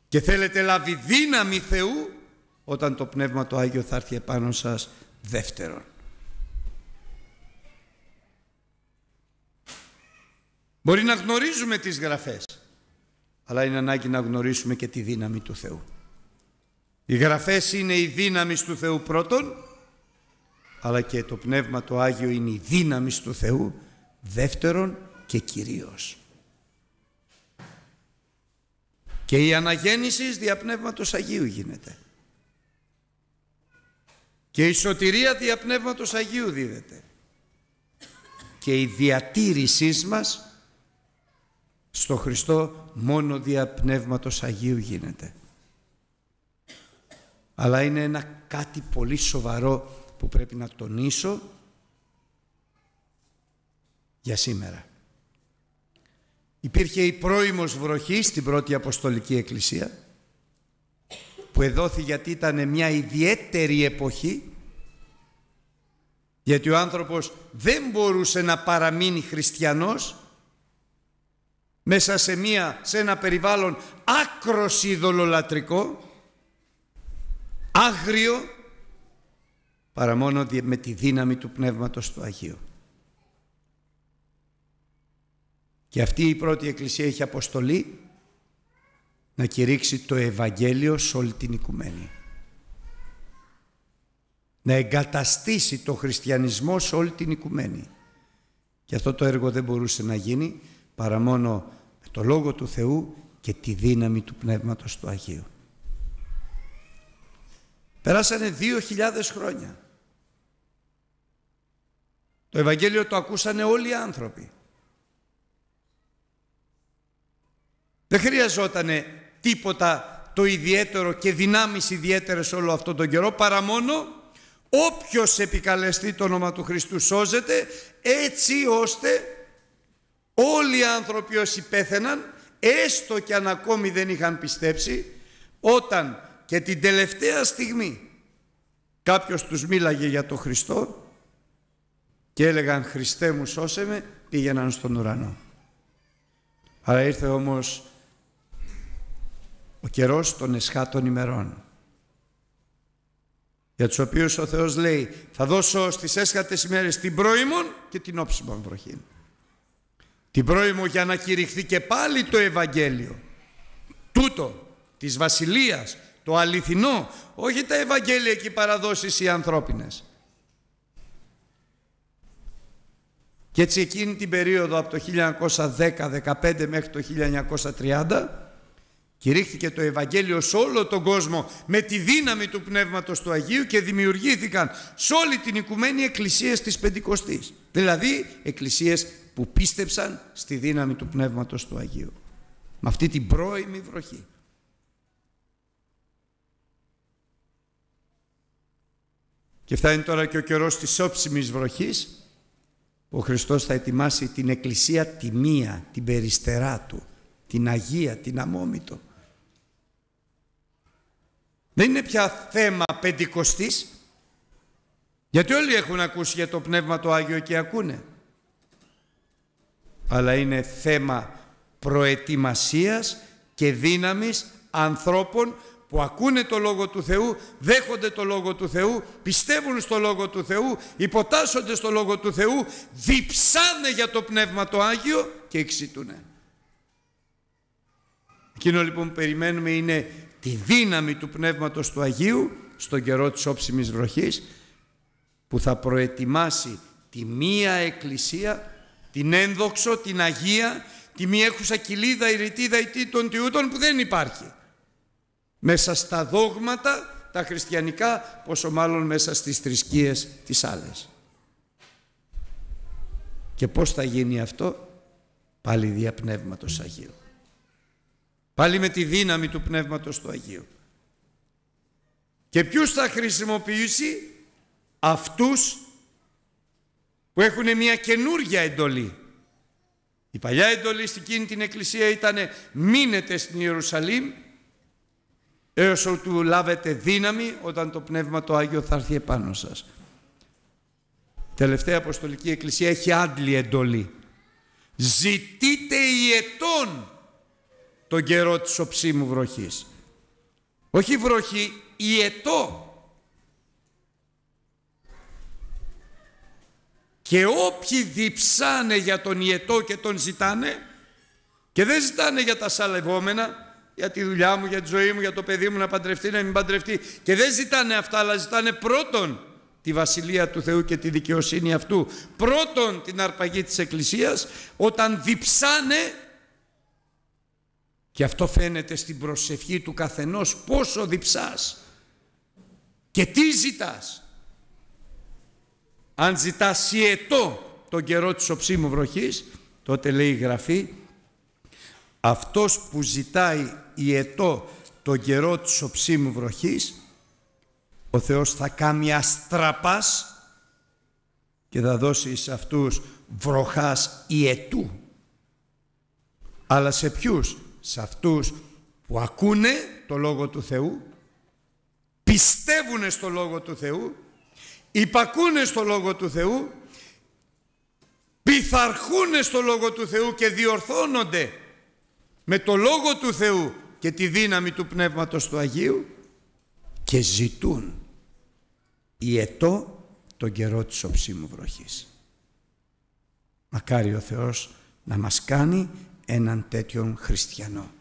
και θέλετε λάβει δύναμη Θεού όταν το Πνεύμα το Άγιο θα έρθει επάνω σας δεύτερον. Μπορεί να γνωρίζουμε τις γραφές, αλλά είναι ανάγκη να γνωρίσουμε και τη δύναμη του Θεού. Οι γραφές είναι η δύναμη του Θεού πρώτον, αλλά και το Πνεύμα το Άγιο είναι η δύναμη του Θεού δεύτερον και κυρίως. Και η αναγέννησης δια Πνεύματος Αγίου γίνεται. Και η σωτηρία δια Πνεύματος Αγίου δίδεται. Και η διατήρησής μας στο Χριστό μόνο δια Πνεύματος Αγίου γίνεται. Αλλά είναι ένα κάτι πολύ σοβαρό που πρέπει να τονίσω για σήμερα. Υπήρχε η πρώιμος βροχή στην πρώτη Αποστολική Εκκλησία που εδόθη γιατί ήταν μια ιδιαίτερη εποχή γιατί ο άνθρωπος δεν μπορούσε να παραμείνει χριστιανός μέσα σε, μια, σε ένα περιβάλλον άκρος ειδωλολατρικό, άγριο, παρά μόνο με τη δύναμη του Πνεύματος του Αγίου. Και αυτή η πρώτη Εκκλησία έχει αποστολή να κηρύξει το Ευαγγέλιο σε όλη την οικουμένη. Να εγκαταστήσει το χριστιανισμό σε όλη την οικουμένη. Και αυτό το έργο δεν μπορούσε να γίνει παρά μόνο με το Λόγο του Θεού και τη δύναμη του Πνεύματος του Αγίου. Περάσανε δύο χιλιάδες χρόνια. Το Ευαγγέλιο το ακούσανε όλοι οι άνθρωποι. Δεν χρειαζόταν τίποτα το ιδιαίτερο και δυνάμεις ιδιαίτερες όλο αυτόν τον καιρό παρά μόνο όποιος επικαλεστεί το όνομα του Χριστού σώζεται έτσι ώστε όλοι οι άνθρωποι όσοι πέθαιναν έστω και αν ακόμη δεν είχαν πιστέψει όταν και την τελευταία στιγμή κάποιος τους μίλαγε για το Χριστό και έλεγαν Χριστέ μου σώσε με πήγαιναν στον ουρανό. Αλλά ήρθε όμως ο καιρός των εσχάτων ημερών για τους οποίους ο Θεός λέει θα δώσω στις έσχατες ημέρες την πρώιμον και την όψιμον βροχή. Την πρώιμο για να κηρυχθεί και πάλι το Ευαγγέλιο. Τούτο της Βασιλείας, το αληθινό, όχι τα Ευαγγέλια και οι παραδόσεις οι ανθρώπινες. Και έτσι εκείνη την περίοδο από το 1910-15 μέχρι το 1930 Κηρύχθηκε το Ευαγγέλιο σε όλο τον κόσμο με τη δύναμη του Πνεύματος του Αγίου και δημιουργήθηκαν σε όλη την οικουμένη εκκλησίες της Πεντηκοστής. Δηλαδή εκκλησίες που πίστεψαν στη δύναμη του Πνεύματος του Αγίου. Με αυτή την πρώιμη βροχή. Και φτάνει τώρα και ο καιρός της όψιμης βροχής ο Χριστός θα ετοιμάσει την εκκλησία τη μία, την περιστερά του, την Αγία, την Αμόμητο. Δεν είναι πια θέμα πεντηκοστής, γιατί όλοι έχουν ακούσει για το Πνεύμα το Άγιο και ακούνε. Αλλά είναι θέμα προετοιμασίας και δύναμης ανθρώπων που ακούνε το Λόγο του Θεού, δέχονται το Λόγο του Θεού, πιστεύουν στο Λόγο του Θεού, υποτάσσονται στο Λόγο του Θεού, διψάνε για το Πνεύμα το Άγιο και εξητούνε. Εκείνο λοιπόν που περιμένουμε είναι τη δύναμη του Πνεύματος του Αγίου στον καιρό της όψιμης βροχής που θα προετοιμάσει τη μία εκκλησία, την ένδοξο, την Αγία, τη μία έχουσα κοιλίδα, ηρητίδα, ητή των τιούτων που δεν υπάρχει. Μέσα στα δόγματα τα χριστιανικά, πόσο μάλλον μέσα στις θρησκείες τις άλλες. Και πώς θα γίνει αυτό, πάλι δια Πνεύματος Αγίου. Πάλι με τη δύναμη του Πνεύματος του Αγίου. Και ποιους θα χρησιμοποιήσει; Αυτούς που έχουν μια καινούργια εντολή. Η παλιά εντολή στην εκείνη την εκκλησία ήταν μείνετε στην Ιερουσαλήμ έως ότου λάβετε δύναμη όταν το Πνεύμα το Άγιο θα έρθει επάνω σας. Τελευταία Αποστολική Εκκλησία έχει άντλη εντολή. Ζητείτε ιετών τον καιρό της οψίμου βροχής. Όχι βροχή, ιετό. Και όποιοι διψάνε για τον ιετό και τον ζητάνε και δεν ζητάνε για τα σαλευόμενα, για τη δουλειά μου, για τη ζωή μου, για το παιδί μου να παντρευτεί, να μην παντρευτεί και δεν ζητάνε αυτά, αλλά ζητάνε πρώτον τη Βασιλεία του Θεού και τη δικαιοσύνη αυτού. Πρώτον την αρπαγή της Εκκλησίας, όταν διψάνε και αυτό φαίνεται στην προσευχή του καθενός πόσο διψάς και τι ζητάς. Αν ζητάς σιετό τον καιρό της οψίμου βροχής, τότε λέει η Γραφή, αυτός που ζητάει ιετό τον καιρό της οψίμου βροχής, ο Θεός θα κάνει αστραπάς και θα δώσει σε αυτούς βροχάς ιετού. Αλλά σε ποιους, σε αυτούς που ακούνε το Λόγο του Θεού, πιστεύουν στο Λόγο του Θεού, υπακούνε στο Λόγο του Θεού, πειθαρχούν στο Λόγο του Θεού και διορθώνονται με το Λόγο του Θεού και τη δύναμη του Πνεύματος του Αγίου και ζητούν ιετό τον καιρό της οψίμου βροχής. Μακάρι ο Θεός να μας κάνει έναν τέτοιον χριστιανό.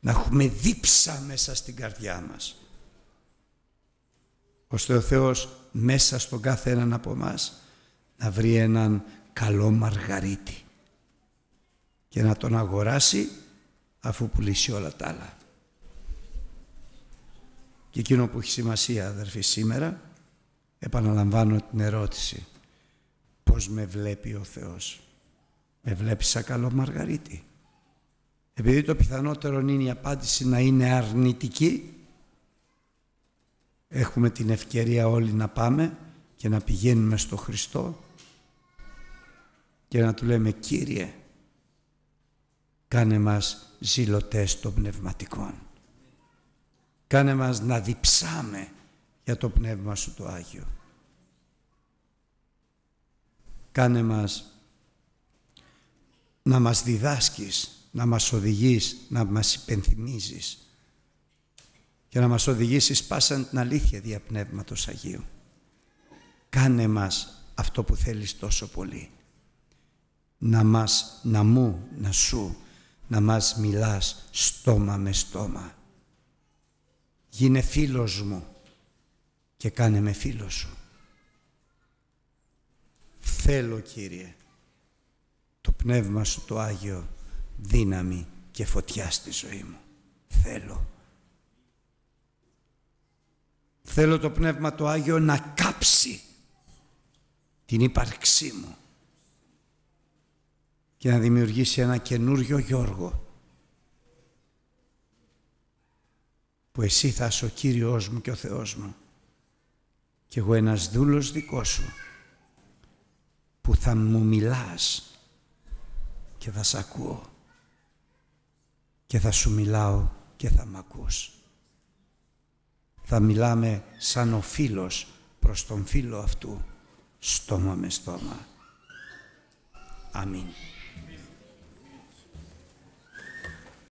Να έχουμε δίψα μέσα στην καρδιά μας. Ώστε ο Θεός μέσα στον κάθε έναν από μας να βρει έναν καλό μαργαρίτη και να τον αγοράσει αφού πουλήσει όλα τα άλλα. Και εκείνο που έχει σημασία αδερφοί σήμερα επαναλαμβάνω την ερώτηση πως με βλέπει ο Θεός; Με βλέπεις σαν καλό μαργαρίτη. Επειδή το πιθανότερο είναι η απάντηση να είναι αρνητική έχουμε την ευκαιρία όλοι να πάμε και να πηγαίνουμε στο Χριστό και να του λέμε Κύριε κάνε μας ζηλωτές των πνευματικών. Κάνε μας να διψάμε για το Πνεύμα Σου το Άγιο. Κάνε μας να μας διδάσκεις να μας οδηγείς να μας υπενθυμίζεις και να μας οδηγήσεις πάσαν την αλήθεια δια Πνεύματος Αγίου κάνε μας αυτό που θέλεις τόσο πολύ να μας, να μου, να σου, να μας μιλάς στόμα με στόμα. Γίνε φίλος μου και κάνε με φίλος σου. Θέλω Κύριε το Πνεύμα Σου το Άγιο δύναμη και φωτιά στη ζωή μου. Θέλω. Θέλω το Πνεύμα το Άγιο να κάψει την ύπαρξή μου και να δημιουργήσει ένα καινούριο Γιώργο που εσύ θα είσαι ο Κύριος μου και ο Θεός μου και εγώ ένας δούλος δικός σου που θα μου μιλάς και θα σ' ακούω και θα σου μιλάω και θα μ' ακούς. Θα μιλάμε σαν ο φίλος προς τον φίλο αυτού, στόμα με στόμα. Αμήν.